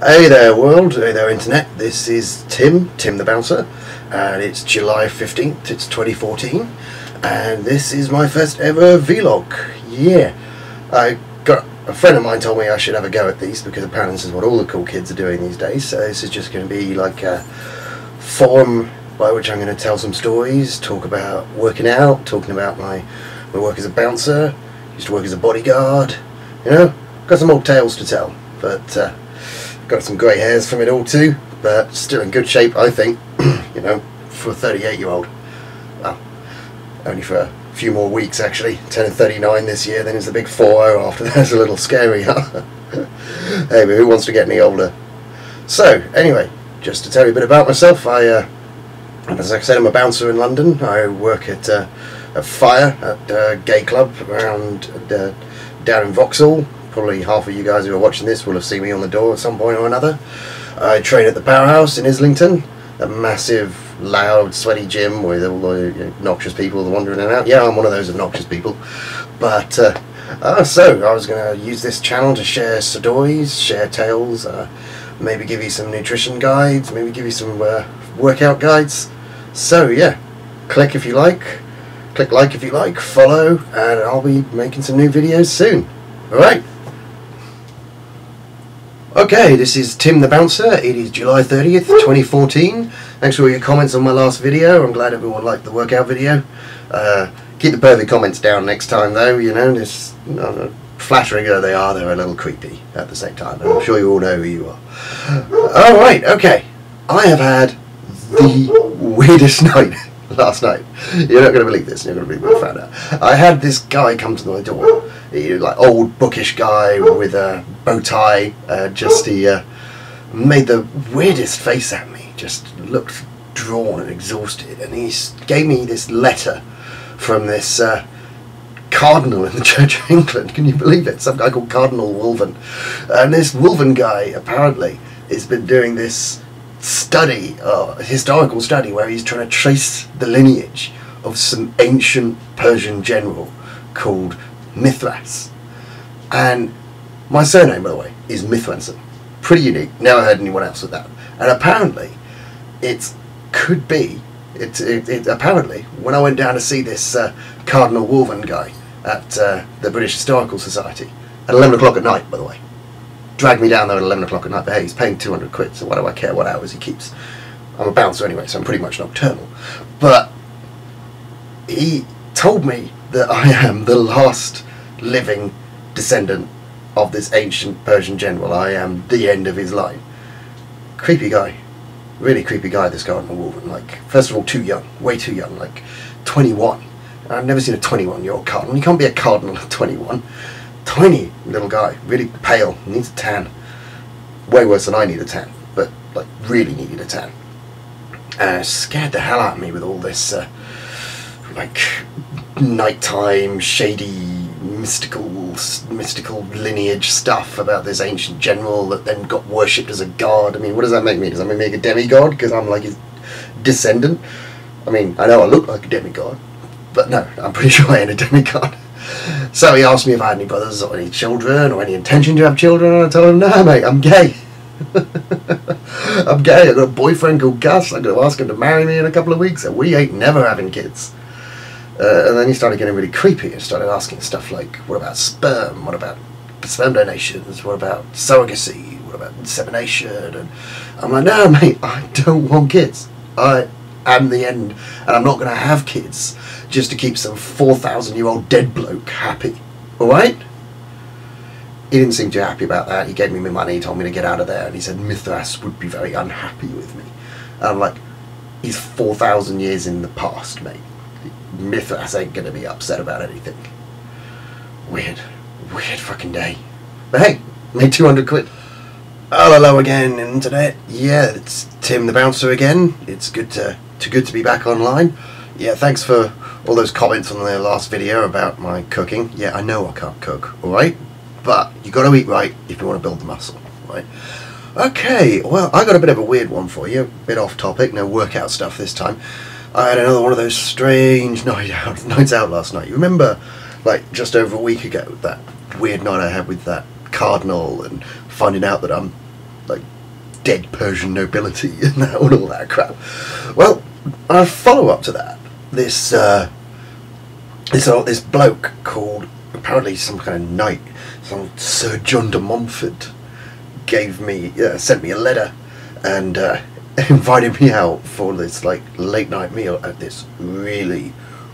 Hey there world, hey there internet, this is Tim, Tim the Bouncer, and it's July 15th, it's 2014, and this is my first ever vlog, yeah. I got, a friend of mine told me I should have a go at these because apparently this is what all the cool kids are doing these days, so this is just going to be like a forum by which I'm going to tell some stories, talk about working out, talking about my, my work as a bouncer, used to work as a bodyguard, you know, got some old tales to tell, but uh, got some grey hairs from it all too, but still in good shape, I think. you know, for a 38 year old. Well, only for a few more weeks actually. 10 and 39 this year, then it's the big 4 after that. It's a little scary, huh? hey, who wants to get any older? So, anyway, just to tell you a bit about myself, I, uh, as I said, I'm a bouncer in London. I work at uh, a fire at a gay club around uh, down in Vauxhall, probably half of you guys who are watching this will have seen me on the door at some point or another. I train at the Powerhouse in Islington, a massive, loud, sweaty gym with all the obnoxious people wandering in and out. Yeah, I'm one of those obnoxious people. But, uh, uh, so, I was going to use this channel to share stories, share tales, uh, maybe give you some nutrition guides, maybe give you some uh, workout guides. So, yeah, click if you like, click like if you like, follow, and I'll be making some new videos soon. Alright? Okay, this is Tim the Bouncer. It is July 30th, 2014. Thanks for all your comments on my last video. I'm glad everyone liked the workout video. Uh, keep the perfect comments down next time though, you know, this, uh, flattering though they are, they're a little creepy at the same time. And I'm sure you all know who you are. Alright, okay. I have had the weirdest night last night. You're not going to believe this. You're going to what I found out. I had this guy come to my door. Like old bookish guy with a bow tie. Uh, just he uh, made the weirdest face at me. Just looked drawn and exhausted. And he gave me this letter from this uh, cardinal in the Church of England. Can you believe it? Some guy called Cardinal Wolven. And this Wolven guy apparently has been doing this study, uh, historical study, where he's trying to trace the lineage of some ancient Persian general called Mithras. And my surname, by the way, is Mithranson. Pretty unique. Never heard anyone else with that. And apparently, it could be. It, it, it apparently when I went down to see this uh, Cardinal Wolven guy at uh, the British Historical Society at 11 o'clock at night, by the way dragged me down there at 11 o'clock at night, but hey, he's paying 200 quid, so why do I care what hours he keeps? I'm a bouncer anyway, so I'm pretty much nocturnal. But he told me that I am the last living descendant of this ancient Persian general. I am the end of his line. Creepy guy. Really creepy guy, this Cardinal Wolven. Like, first of all, too young. Way too young. Like, 21. I've never seen a 21 year old cardinal. You can't be a cardinal at 21 tiny little guy, really pale, needs a tan. Way worse than I need a tan, but like really needed a tan. Uh, scared the hell out of me with all this uh, like nighttime, shady, mystical, mystical lineage stuff about this ancient general that then got worshipped as a god. I mean, what does that make me? Does that make me a demigod because I'm like his descendant? I mean, I know I look like a demigod, but no, I'm pretty sure I ain't a demigod. So he asked me if I had any brothers or any children or any intention to have children, and I told him, no, mate, I'm gay. I'm gay. I've got a boyfriend called Gus. I'm going to ask him to marry me in a couple of weeks, and we ain't never having kids. Uh, and then he started getting really creepy and started asking stuff like, what about sperm? What about sperm donations? What about surrogacy? What about insemination? And I'm like, no, mate, I don't want kids. I am the end, and I'm not going to have kids just to keep some 4,000 year old dead bloke happy. Alright? He didn't seem too happy about that. He gave me my money, he told me to get out of there, and he said Mithras would be very unhappy with me. And I'm like, he's 4,000 years in the past, mate. Mithras ain't gonna be upset about anything. Weird. Weird fucking day. But hey, made 200 quid. Oh, hello again, internet. Yeah, it's Tim the Bouncer again. It's good to, to good to be back online. Yeah, thanks for all those comments on the last video about my cooking. Yeah, I know I can't cook, alright? But you got to eat right if you want to build the muscle, right? Okay, well, I got a bit of a weird one for you, a bit off topic, no workout stuff this time. I had another one of those strange night out, nights out last night. You remember, like, just over a week ago, that weird night I had with that cardinal and finding out that I'm like dead Persian nobility and that, all, all that crap. Well, a follow up to that, this uh, this uh, this bloke called apparently some kind of knight, some Sir John de Montfort, gave me uh, sent me a letter and uh, invited me out for this like late night meal at this really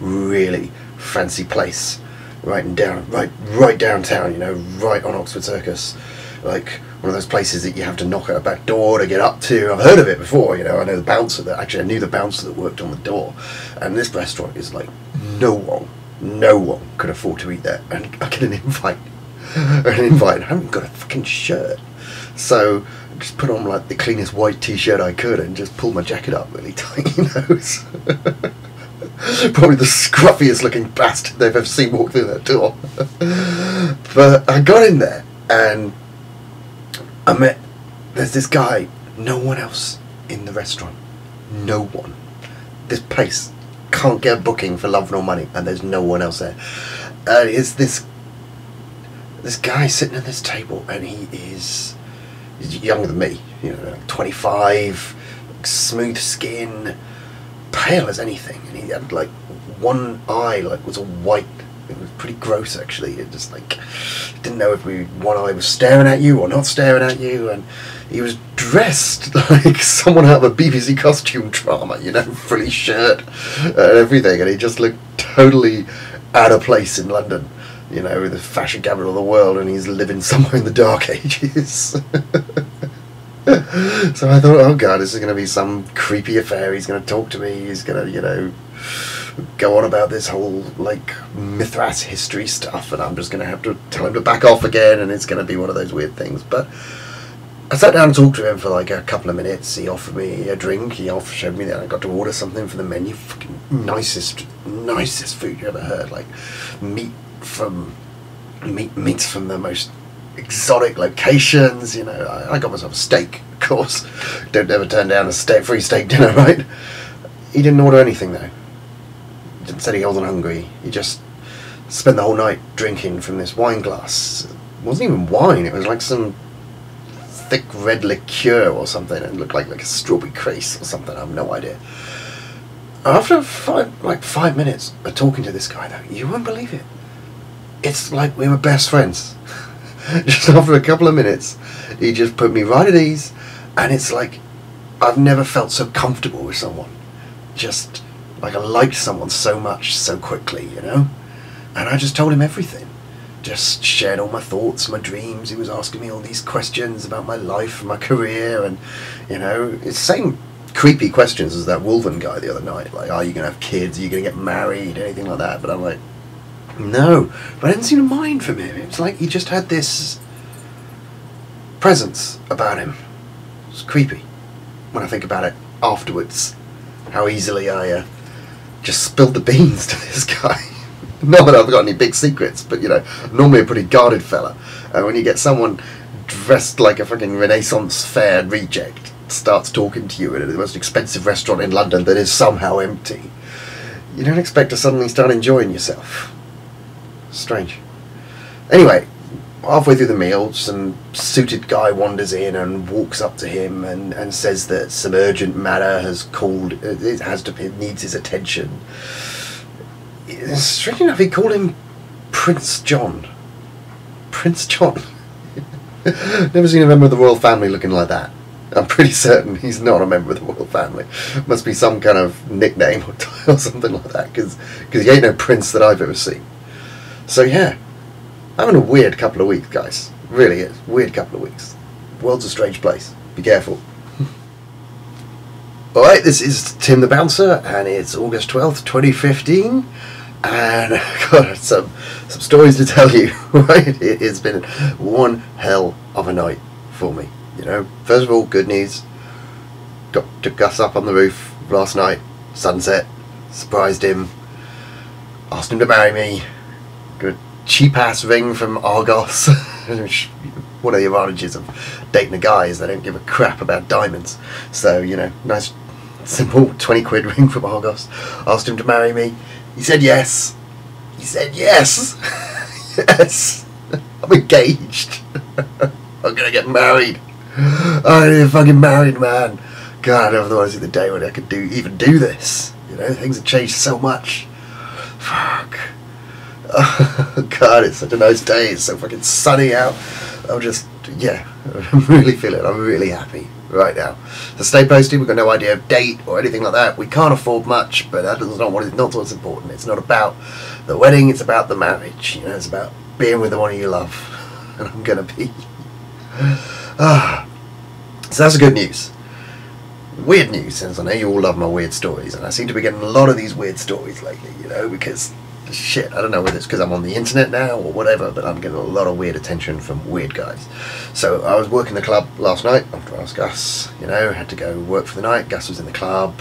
really fancy place. Right in down right right downtown you know right on Oxford Circus. Like one of those places that you have to knock at a back door to get up to. I've heard of it before you know I know the bouncer that actually I knew the bouncer that worked on the door. And this restaurant is like no one no one could afford to eat there. And I get an invite an invite I haven't got a fucking shirt. So just put on like the cleanest white t-shirt I could and just pulled my jacket up really tight you know Probably the scruffiest looking bastard they've ever seen walk through that door. but I got in there and I met, there's this guy, no one else in the restaurant. No one. This place can't get a booking for love nor money and there's no one else there. And it's this, this guy sitting at this table and he is he's younger than me, you know, like 25, smooth skin, pale as anything, and he had like one eye like was all white. It was pretty gross actually. It just like didn't know if we one eye was staring at you or not staring at you, and he was dressed like someone out of a BBC costume drama, you know, fully shirt and everything, and he just looked totally out of place in London. You know, the fashion capital of the world, and he's living somewhere in the dark ages. so I thought, oh god, this is going to be some creepy affair. He's going to talk to me. He's going to, you know, go on about this whole like Mithras history stuff, and I'm just going to have to tell him to back off again, and it's going to be one of those weird things. But I sat down and talked to him for like a couple of minutes. He offered me a drink. He offered, showed me that I got to order something from the menu. Fucking nicest, nicest food you ever heard. Like meat from meat meats from the most exotic locations. You know, I, I, got myself a steak, of course. Don't ever turn down a steak, free steak dinner, right? He didn't order anything though. He didn't say he wasn't hungry. He just spent the whole night drinking from this wine glass. It wasn't even wine. It was like some thick red liqueur or something. It looked like like a strawberry crase or something. I have no idea. After five, like five minutes of talking to this guy, though, you won't believe it. It's like we were best friends. just after a couple of minutes, he just put me right at ease, and it's like I've never felt so comfortable with someone. Just like I liked someone so much so quickly, you know? And I just told him everything. Just shared all my thoughts, my dreams. He was asking me all these questions about my life, my career, and you know, it's the same creepy questions as that Wolven guy the other night. Like, are you gonna have kids? Are you gonna get married? Anything like that. But I'm like, no, but I didn't seem to mind from him. It's like he just had this presence about him. It's creepy when I think about it afterwards. How easily I uh, just spilled the beans to this guy. Not that I've got any big secrets, but you know, normally a pretty guarded fella. And when you get someone dressed like a fucking Renaissance fair reject starts talking to you at the most expensive restaurant in London that is somehow empty, you don't expect to suddenly start enjoying yourself. Strange. Anyway, halfway through the meal, some suited guy wanders in and walks up to him and, and says that some urgent matter has called, it has to, it needs his attention. Strange enough, he called him Prince John. Prince John. Never seen a member of the royal family looking like that. I'm pretty certain he's not a member of the royal family. Must be some kind of nickname or, or something like that, because he ain't no prince that I've ever seen. So yeah, I'm having a weird couple of weeks, guys. Really is. Weird couple of weeks. World's a strange place. Be careful. Alright, this is Tim the Bouncer, and it's August 12th, 2015. And I've got some, some stories to tell you, right? It, has been one hell of a night for me. You know, first of all, good news. Got to Gus up on the roof last night, sunset, surprised him, asked him to marry me, cheap ass ring from Argos. One of the advantages of dating a guy is they don't give a crap about diamonds. So, you know, nice simple 20 quid ring from Argos. Asked him to marry me. He said yes. He said yes. yes. I'm engaged. I'm to get married. I'm a fucking married man. God, I never thought I'd see the day when I could do even do this. You know, things have changed so much. Fuck. God, it's such a nice day. It's so fucking sunny out. I'm just, yeah, I'm really feeling. I'm really happy right now. So stay posted. We've got no idea of date or anything like that. We can't afford much, but that's not what not what's important. It's not about the wedding. It's about the marriage. You know, it's about being with the one you love, and I'm gonna be. Ah, so that's good news. Weird news, since I know you all love my weird stories, and I seem to be getting a lot of these weird stories lately. You know, because shit, I don't know whether it's because I'm on the internet now or whatever, but I'm getting a lot of weird attention from weird guys. So I was working the club last night after I was Gus, you know, had to go work for the night. Gus was in the club,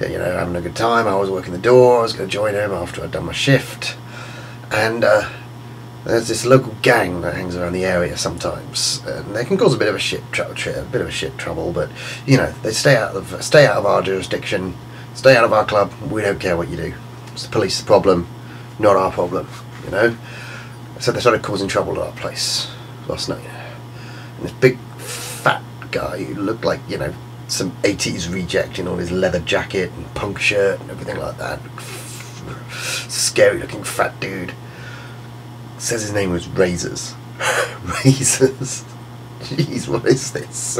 you know, having a good time. I was working the door, I was going to join him after I'd done my shift. And uh, there's this local gang that hangs around the area sometimes, and they can cause a bit of a shit, a bit of a shit trouble. But you know, they stay out of stay out of our jurisdiction, stay out of our club. We don't care what you do. It's the police's problem not our problem, you know. So they started causing trouble at our place last night. And this big fat guy who looked like, you know, some 80s reject in all his leather jacket and punk shirt and everything like that. Scary looking fat dude. Says his name was Razors. Razors. Jeez, what is this?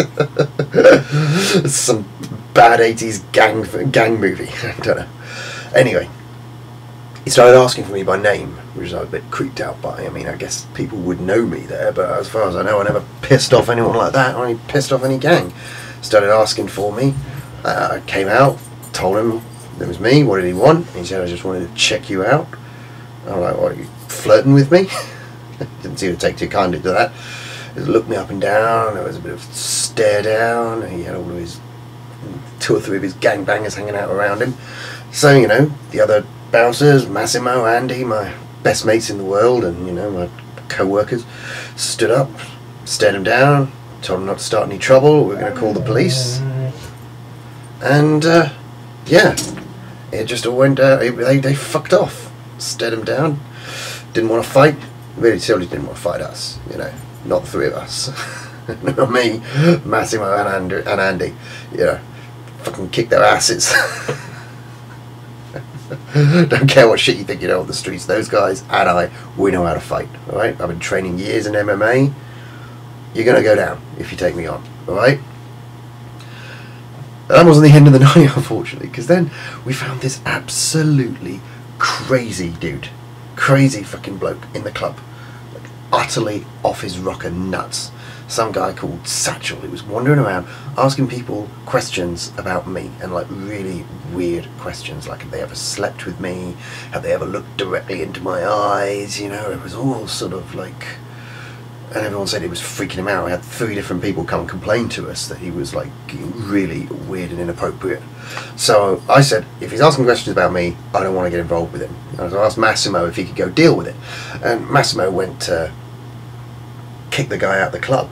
some bad 80s gang gang movie. I don't know. Anyway, he started asking for me by name, which I was a bit creeped out by. I mean, I guess people would know me there, but as far as I know, I never pissed off anyone like that, or any pissed off any gang. Started asking for me. Uh, I came out, told him it was me. What did he want? He said, I just wanted to check you out. I'm like, what, are you flirting with me? Didn't seem to take too kindly to that. He looked me up and down. There was a bit of stare down. He had all of his two or three of his gangbangers hanging out around him. So, you know, the other bouncers, Massimo, Andy, my best mates in the world, and you know my co-workers, stood up, stared him down, told him not to start any trouble. We are going to call the police, and uh, yeah, it just all went. Uh, they they fucked off, stared him down, didn't want to fight. Really, seriously didn't want to fight us. You know, not the three of us. not me, Massimo and Andy, and Andy. You know, fucking kick their asses. Don't care what shit you think you know on the streets. Those guys and I, we know how to fight. All right. I've been training years in MMA. You're gonna go down if you take me on. All right. That wasn't the end of the night, unfortunately, because then we found this absolutely crazy dude, crazy fucking bloke in the club, like utterly off his rocker nuts some guy called Satchel who was wandering around asking people questions about me and like really weird questions like have they ever slept with me have they ever looked directly into my eyes you know it was all sort of like and everyone said it was freaking him out. We had three different people come and complain to us that he was like really weird and inappropriate. So I said, if he's asking questions about me, I don't want to get involved with him. And I asked Massimo if he could go deal with it, and Massimo went to kick the guy out of the club.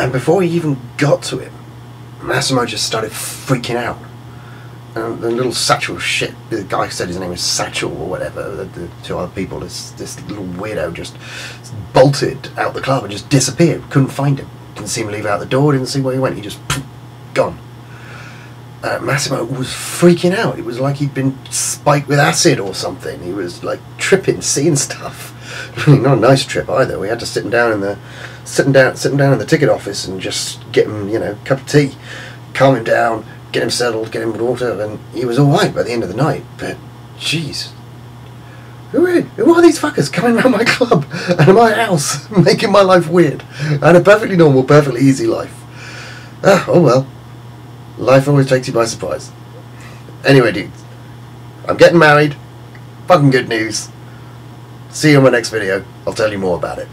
And before he even got to him, Massimo just started freaking out. And the little Satchel shit, the guy said his name was Satchel or whatever, the, the two other people, this, this little weirdo just bolted out the club and just disappeared. Couldn't find him. Didn't see him leave out the door, didn't see where he went. He just, gone. Uh, Massimo was freaking out. It was like he'd been spiked with acid or something. He was like tripping, seeing stuff. Really Not a nice trip either. We had to sit him down in the sitting down sitting down in the ticket office and just get him, you know, a cup of tea, calm him down, get him settled, get him water, and he was all right by the end of the night. But, jeez, who are, who are these fuckers coming around my club and my house, making my life weird and a perfectly normal, perfectly easy life? Ah, oh well. Life always takes you by surprise. Anyway, dudes, I'm getting married. Fucking good news. See you in my next video. I'll tell you more about it.